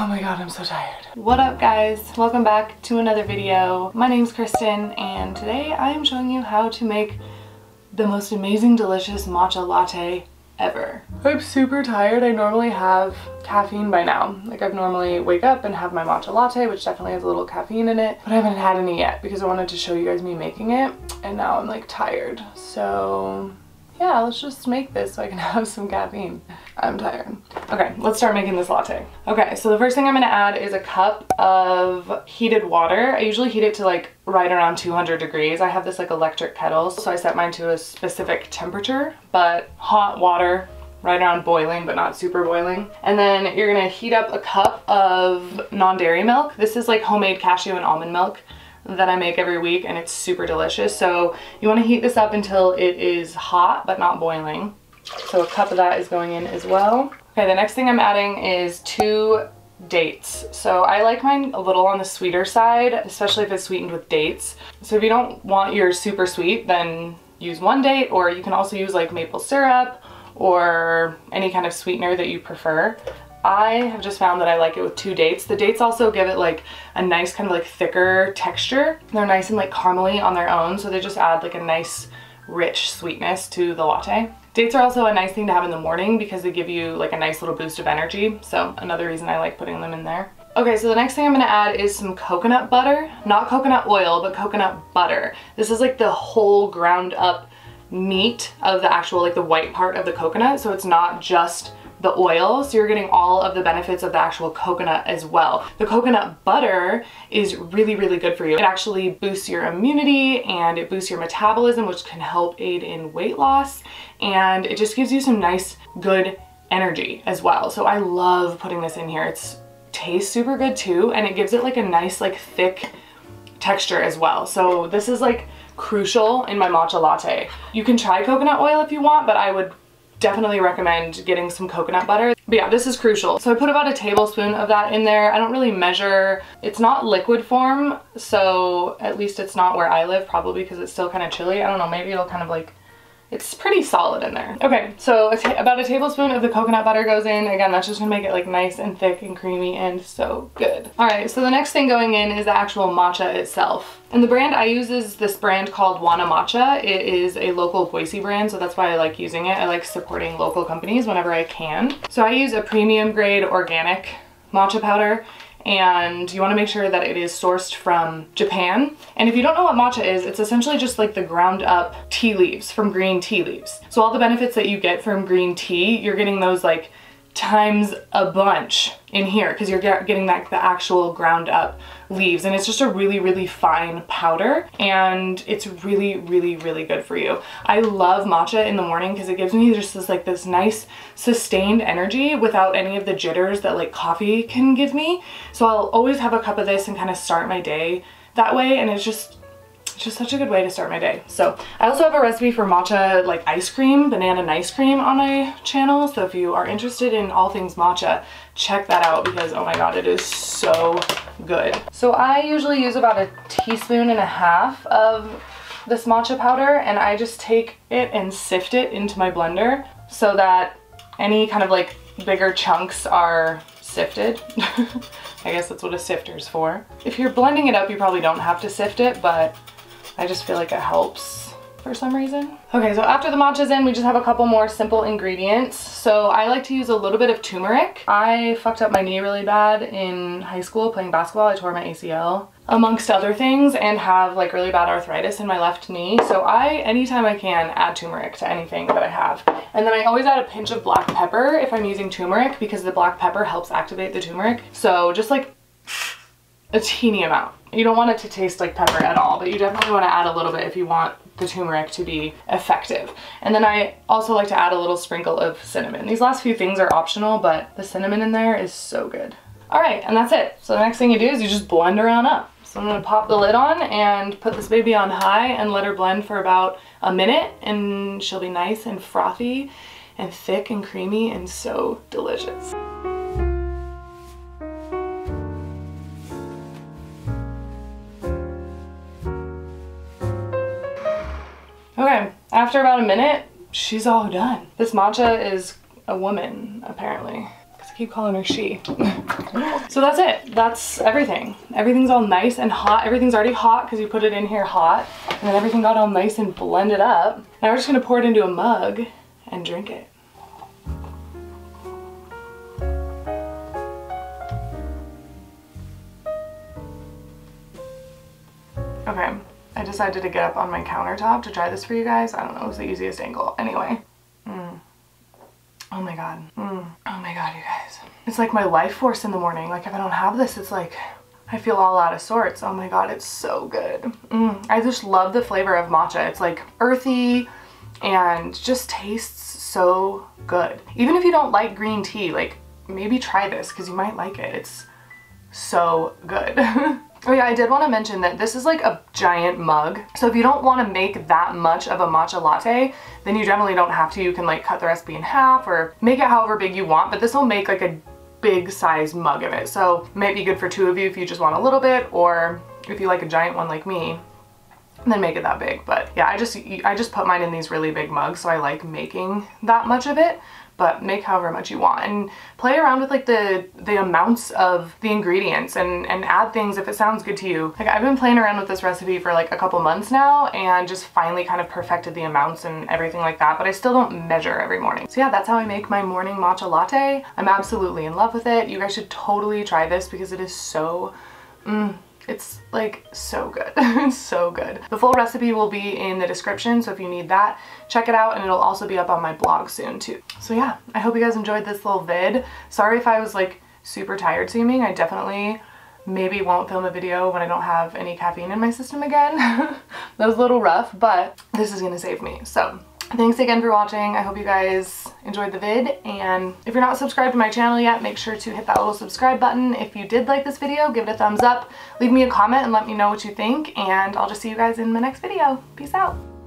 Oh my god, I'm so tired. What up guys? Welcome back to another video. My name's Kristen and today I am showing you how to make the most amazing delicious matcha latte ever. I'm super tired. I normally have caffeine by now. Like I've normally wake up and have my matcha latte, which definitely has a little caffeine in it, but I haven't had any yet because I wanted to show you guys me making it and now I'm like tired. So yeah, let's just make this so I can have some caffeine. I'm tired. Okay, let's start making this latte. Okay, so the first thing I'm gonna add is a cup of heated water. I usually heat it to like right around 200 degrees. I have this like electric kettle, so I set mine to a specific temperature, but hot water right around boiling but not super boiling and then you're gonna heat up a cup of non-dairy milk this is like homemade cashew and almond milk that I make every week and it's super delicious. So you want to heat this up until it is hot but not boiling. So a cup of that is going in as well. Okay, the next thing I'm adding is two dates. So I like mine a little on the sweeter side, especially if it's sweetened with dates. So if you don't want your super sweet, then use one date or you can also use like maple syrup or any kind of sweetener that you prefer. I have just found that I like it with two dates. The dates also give it like a nice kind of like thicker texture. They're nice and like caramely on their own, so they just add like a nice rich sweetness to the latte. Dates are also a nice thing to have in the morning because they give you like a nice little boost of energy. So another reason I like putting them in there. Okay, so the next thing I'm gonna add is some coconut butter. Not coconut oil, but coconut butter. This is like the whole ground up meat of the actual like the white part of the coconut. So it's not just the oil so you're getting all of the benefits of the actual coconut as well. The coconut butter is really really good for you. It actually boosts your immunity and it boosts your metabolism which can help aid in weight loss and it just gives you some nice good energy as well. So I love putting this in here. It's tastes super good too and it gives it like a nice like thick texture as well. So this is like crucial in my matcha latte. You can try coconut oil if you want, but I would definitely recommend getting some coconut butter. But yeah, this is crucial. So I put about a tablespoon of that in there. I don't really measure. It's not liquid form, so at least it's not where I live, probably because it's still kind of chilly. I don't know, maybe it'll kind of like it's pretty solid in there. Okay, so a about a tablespoon of the coconut butter goes in. Again, that's just gonna make it like nice and thick and creamy and so good. All right, so the next thing going in is the actual matcha itself. And the brand I use is this brand called Wanna Matcha. It is a local Boise brand, so that's why I like using it. I like supporting local companies whenever I can. So I use a premium grade organic matcha powder and you want to make sure that it is sourced from Japan. And if you don't know what matcha is, it's essentially just like the ground up tea leaves from green tea leaves. So all the benefits that you get from green tea, you're getting those like times a bunch in here because you're getting like the actual ground up leaves and it's just a really really fine powder and it's really really really good for you. I love matcha in the morning because it gives me just this like this nice sustained energy without any of the jitters that like coffee can give me. So I'll always have a cup of this and kind of start my day that way and it's just just such a good way to start my day. So I also have a recipe for matcha like ice cream, banana ice cream on my channel. So if you are interested in all things matcha, check that out because oh my god, it is so good. So I usually use about a teaspoon and a half of this matcha powder and I just take it and sift it into my blender so that any kind of like bigger chunks are sifted. I guess that's what a sifter is for. If you're blending it up, you probably don't have to sift it, but I just feel like it helps for some reason. Okay, so after the matcha's in, we just have a couple more simple ingredients. So I like to use a little bit of turmeric. I fucked up my knee really bad in high school playing basketball. I tore my ACL amongst other things and have like really bad arthritis in my left knee. So I, anytime I can, add turmeric to anything that I have. And then I always add a pinch of black pepper if I'm using turmeric because the black pepper helps activate the turmeric. So just like a teeny amount. You don't want it to taste like pepper at all, but you definitely want to add a little bit if you want the turmeric to be effective. And then I also like to add a little sprinkle of cinnamon. These last few things are optional, but the cinnamon in there is so good. All right, and that's it. So the next thing you do is you just blend around up. So I'm gonna pop the lid on and put this baby on high and let her blend for about a minute and she'll be nice and frothy and thick and creamy and so delicious. After about a minute, she's all done. This matcha is a woman, apparently. Because I keep calling her she. So that's it. That's everything. Everything's all nice and hot. Everything's already hot because you put it in here hot. And then everything got all nice and blended up. Now we're just gonna pour it into a mug and drink it. Okay, I decided to get up on my countertop to try this for you guys. I don't know, it was the easiest angle. Anyway. Mm. Oh my god. Mm. Oh my god, you guys. It's like my life force in the morning. Like if I don't have this, it's like I feel all out of sorts. Oh my god, it's so good. Mm. I just love the flavor of matcha. It's like earthy and just tastes so good. Even if you don't like green tea, like maybe try this because you might like it. It's so good. Oh yeah, I did want to mention that this is like a giant mug. So if you don't want to make that much of a matcha latte, then you definitely don't have to. You can like cut the recipe in half or make it however big you want, but this will make like a big size mug of it. So might be good for two of you if you just want a little bit or if you like a giant one like me, then make it that big. But yeah, I just I just put mine in these really big mugs so I like making that much of it but make however much you want. And play around with like the the amounts of the ingredients and and add things if it sounds good to you. Like I've been playing around with this recipe for like a couple months now and just finally kind of perfected the amounts and everything like that but I still don't measure every morning. So yeah that's how I make my morning matcha latte. I'm absolutely in love with it. You guys should totally try this because it is so mm, it's like so good. so good. The full recipe will be in the description, so if you need that, check it out and it'll also be up on my blog soon too. So yeah, I hope you guys enjoyed this little vid. Sorry if I was like super tired seeming. I definitely maybe won't film a video when I don't have any caffeine in my system again. that was a little rough, but this is gonna save me. So Thanks again for watching. I hope you guys enjoyed the vid and if you're not subscribed to my channel yet, make sure to hit that little subscribe button. If you did like this video, give it a thumbs up, leave me a comment and let me know what you think and I'll just see you guys in the next video. Peace out.